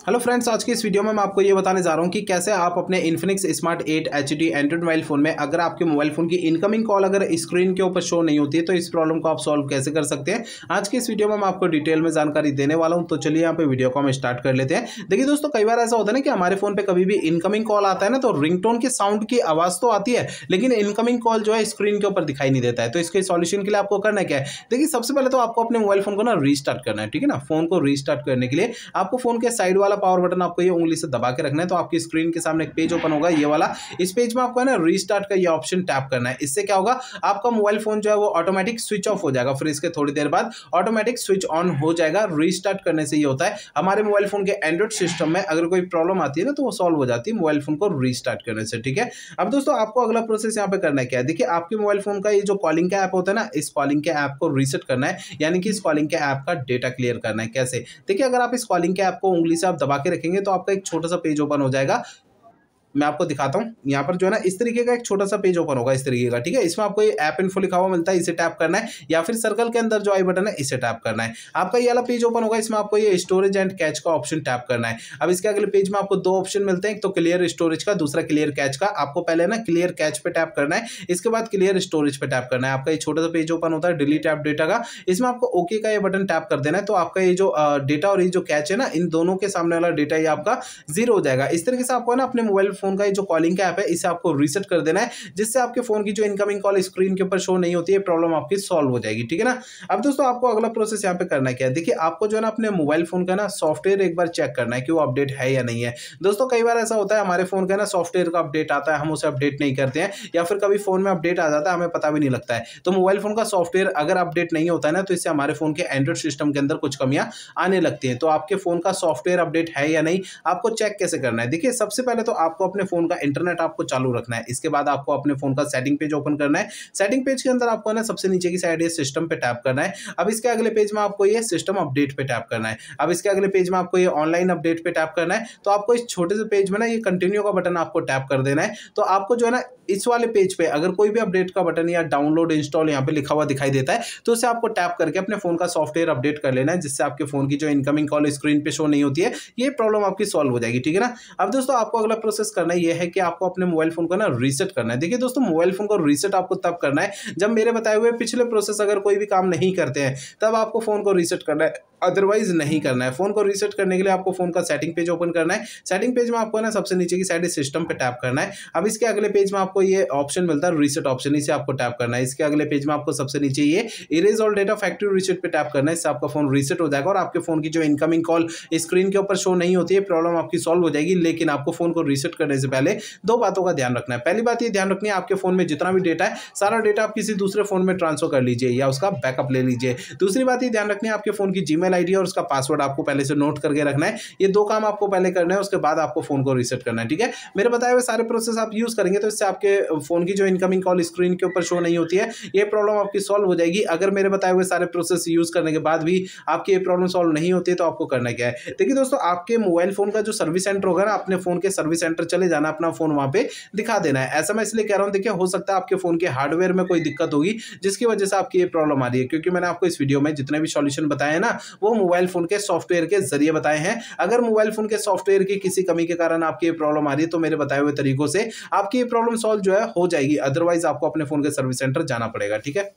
Hello friends आज की इस वीडियो में मैं आपको ये बताने जा रहा हूँ कि कैसे आप अपने Infinix Smart 8 H D Android mobile phone में अगर आपके मोबाइल फ़ोन की इनकमिंग कॉल अगर स्क्रीन के ऊपर शो नहीं होती है तो इस प्रॉब्लम को आप सॉल्व कैसे कर सकते हैं? आज की इस वीडियो में मैं आपको डिटेल में जानकारी देने वाला हूँ तो चलिए यहाँ पे वीडियो को हम स्टार्ट कर लेते हैं। देखिए दोस्तों, कई बार ऐसा होता है ना कि हमारे फ़ोन पर कभी भी इनकमिंग कॉल आता है ना तो रिंग के साउंड की आवाज़ तो आती है, लेकिन इनकमिंग कॉल जो है स्क्रीन के ऊपर दिखाई नहीं देता है। तो इसके सॉल्यूशन के लिए आपको करना क्या है? देखिए, सबसे पहले तो आपको अपने मोबाइल फ़ोन को ना रीस्टार्ट करना है, ठीक है ना? फ़ोन को रीस्टार्ट करने के लिए आपको फ़ोन के साइड पावर बटन आपको ये उंगली से दबा के रखना है तो आपकी स्क्रीन के सामने एक पेज ओपन होगा, ये वाला। इस पेज में आपको है ना रीस्टार्ट का ये ऑप्शन टैप करना है। इससे क्या होगा, आपका मोबाइल फ़ोन जो है वो ऑटोमेटिक स्विच ऑफ़ हो जाएगा। फिर इसके थोड़ी देर बाद ऑटोमेटिक स्विच ऑन हो जाएगा रीस्टार्ट करने से ये होता है। हमारे मोबाइल फ़ोन के एंड्रॉइड सिस्टम में अगर कोई प्रॉब्लम आती है ना तो वो सॉल्व हो जाती है मोबाइल फ़ोन को रीस्टार्ट करने से, ठीक है? अब दोस्तों, आपको अगला प्रोसेस यहाँ पे करना है क्या? देखिए, आपके मोबाइल फ़ोन का ये जो कॉलिंग का ऐप होता है ना, इस कॉलिंग के ऐप को रीसेट करना है। यानी कि इस कॉलिंग के ऐप का डेटा क्लियर करना है। कैसे? देखिए, अगर आप इस कॉलिंग के ऐप को उंगली से आप दबा के रखेंगे तो आपका एक छोटा सा पेज ओपन हो जाएगा। मैं आपको दिखाता हूँ। यहाँ पर जो है ना, इस तरीके का एक छोटा सा पेज ओपन होगा इस तरीके का, ठीक है? इसमें आपको ये ऐप इन्फो लिखा हुआ मिलता है, इसे टैप करना है, या फिर सर्कल के अंदर जो आई बटन है, इसे टैप करना है। आपका ये वाला पेज ओपन होगा, इसमें आपको ये स्टोरेज एंड कैच का ऑप्शन टैप करना है। अब इसके अगले पेज में आपको दो ऑप्शन मिलते हैं, एक तो क्लियर स्टोरेज का, दूसरा क्लियर कैच का। आपको पहले ना क्लियर कैच पे टैप करना है, इसके बाद क्लियर स्टोरेज पे टैप करना है। आपका ये छोटा सा पेज ओपन होता है डिलीट ऐप डेटा का। इसमें आपको ओके का ये बटन टैप कर देना है तो आपका ये जो डेटा और ये जो कैच है ना, इन दोनों के सामने वाला डेटा ये आपका ज़ीरो हो जाएगा। इस तरीके से आपको ना, अपने मोबाइल फ़ोन का, ये जो कॉलिंग का ऐप है, इसे आपको रीसेट कर देना है, जिससे आपके फ़ोन की जो इनकमिंग कॉल स्क्रीन के ऊपर शो नहीं होती है प्रॉब्लम आपकी सॉल्व हो जाएगी, ठीक है ना? अब दोस्तों, आपको अगला प्रोसेस यहाँ पे करना क्या है? देखिए, आपको जो है ना अपने मोबाइल फ़ोन का ना सॉफ्टवेयर एक बार चेक करना है कि वो अपडेट है या नहीं है। दोस्तों, कई बार ऐसा होता है, हमारे फ़ोन का ना सॉफ्टवेयर का अपडेट आता है, हम उसे अपडेट नहीं करते हैं, या फिर कभी फ़ोन में अपडेट आ जाता है, हमें पता भी नहीं लगता है। तो मोबाइल फ़ोन का सॉफ्टवेयर अगर अपडेट नहीं होता है ना तो इससे हमारे फ़ोन के एंड्रॉइड सिस्टम के अंदर कुछ कमियाँ आने लगती हैं। तो आपके फ़ोन का सॉफ्टवेयर अपडेट है या नहीं, आपको चेक कैसे करना है? देखिए, सबसे पहले तो आपको अपने फ़ोन का इंटरनेट आपको चालू रखना है। इसके बाद आपको अपने फ़ोन का सेटिंग पेज ओपन करना है। सेटिंग पेज के अंदर आपको ना, सबसे नीचे की साइड ये सिस्टम पे टैप करना है। अब इसके अगले पेज में आपको ये सिस्टम अपडेट पे टैप करना है। अब इसके अगले पेज में आपको ये ऑनलाइन अपडेट पे टैप करना है। तो आपको इस छोटे से पेज में ना ये कंटिन्यू का बटन आपको टैप कर देना है। तो आपको जो है ना, इस वाले पेज पे अगर कोई भी अपडेट का बटन या डाउनलोड, इंस्टॉल यहाँ पे लिखा हुआ दिखाई देता है तो उसे आपको टैप करके अपने फ़ोन का सॉफ्टवेयर अपडेट कर लेना है, जिससे आपके फ़ोन की जो इनकमिंग कॉल स्क्रीन पे शो नहीं होती है, ये प्रॉब्लम आपकी सॉल्व हो जाएगी। ठीक है ना? अब दोस्तों, आपको अगला प्रोसेस करना यह है कि आपको अपने मोबाइल फ़ोन को ना रीसेट करना है। देखिए दोस्तों, मोबाइल फ़ोन को रीसेट आपको तब करना है जब मेरे बताए हुए पिछले प्रोसेस अगर कोई भी काम नहीं करते हैं, तब आपको फ़ोन को रीसेट करना है। अदरवाइज़ नहीं करना है। फ़ोन को रीसेट करने के लिए आपको फ़ोन का सेटिंग पेज ओपन करना है। सेटिंग पेज में आपको ना सबसे नीचे की साइड सिस्टम पे टैप करना है। अब इसके अगले पेज में आपको ये ऑप्शन मिलता है रीसेट ऑप्शन इसे आपको टैप करना है। इसके अगले पेज में आपको सबसे नीचे ये erase all data factory reset पे टैप करना है। इससे आपका फ़ोन रीसेट हो जाएगा और आपके फ़ोन की जो इनकमिंग कॉल स्क्रीन के ऊपर शो नहीं होती है प्रॉब्लम आपकी सॉल्व हो जाएगी। लेकिन आपको फ़ोन को रीसेट करने से पहले दो बातों का ध्यान रखना है। पहली बात ये ध्यान रखनी है, आपके फ़ोन में जितना भी डेटा है, सारा डेटा आप किसी दूसरे फ़ोन में ट्रांसफ़र कर लीजिए या उसका बैकअप ले लीजिए। दूसरी बात ये ध्यान रखनी है, आपके फ़ोन की जीमेल आईडी और उसका पासवर्ड आपको पहले से नोट करके रखना है। ये दो काम आपको पहले करना है, उसके बाद आपको फ़ोन को रीसेट करना है, ठीक है? मेरे बताए हुए सारे प्रोसेस आप यूज़ करेंगे तो इससे आपके फ़ोन की जो इनकमिंग कॉल स्क्रीन के ऊपर शो नहीं होती है, ये प्रॉब्लम आपकी सॉल्व हो जाएगी। अगर मेरे बताए हुए सारे प्रोसेस यूज़ करने के बाद भी आपकी ये प्रॉब्लम सॉल्व नहीं होती तो आपको करना क्या है? देखिए दोस्तों, आपके मोबाइल फ़ोन का जो सर्विस सेंटर होगा ना, अपने फ़ोन के सर्विस सेंटर चले जाना, अपना फ़ोन वहाँ पर दिखा देना है। ऐसा मैं इसलिए कह रहा हूँ, देखिए हो सकता है आपके फ़ोन के हार्डवेयर में कोई दिक्कत होगी, जिसकी वजह से आपकी ये प्रॉब्लम आ रही है, क्योंकि मैंने आपको इस वीडियो में जितने भी सॉल्यूशन बताए ना वो मोबाइल फ़ोन के सॉफ्टवेयर के ज़रिए बताए हैं। अगर मोबाइल फ़ोन के सॉफ्टवेयर की किसी कमी के कारण आपकी ये प्रॉब्लम आ रही है तो मेरे बताए हुए तरीकों से आपकी ये प्रॉब्लम सॉल्व जो है हो जाएगी। अदरवाइज़ आपको अपने फ़ोन के सर्विस सेंटर जाना पड़ेगा, ठीक है?